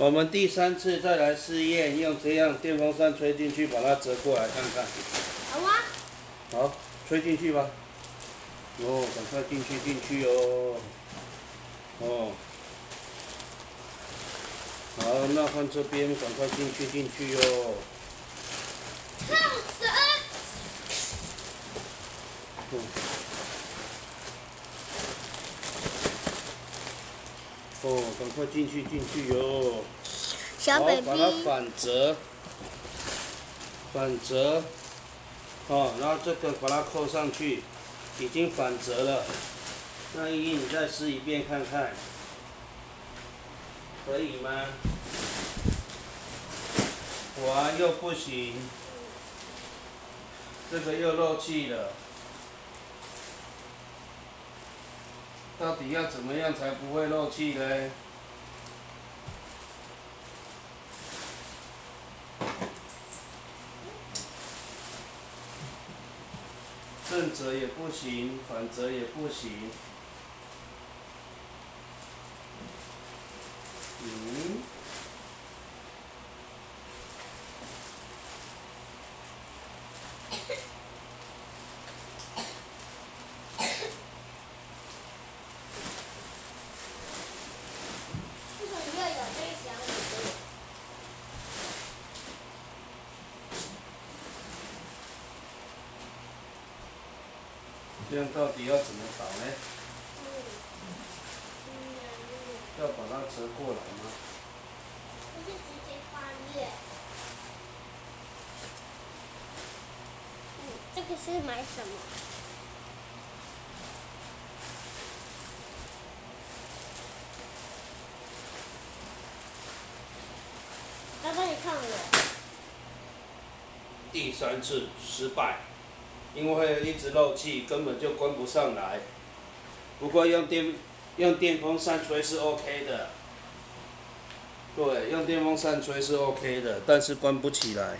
我们第三次再来试验，用这样电风扇吹进去，把它折过来看看。好啊。好，吹进去吧。哦，赶快进去进去哦。哦。好，那换这边，赶快进去进去哟。跳绳。哦，赶快进去进去哟。小 baby。把它反折，反折。哦，然后这个把它扣上去，已经反折了。那依依，你再试一遍看看，可以吗？哇，又不行，这个又漏气了。到底要怎么样才不会漏气呢？正折也不行，反折也不行。嗯。这样到底要怎么倒呢？要把它折过来吗？不是直接翻页。嗯，这个是买什么？爸爸，你看我。第三次失败。因为一直漏气，根本就关不上来。不过用电用电风扇吹是 OK 的，对，用电风扇吹是 OK 的，但是关不起来。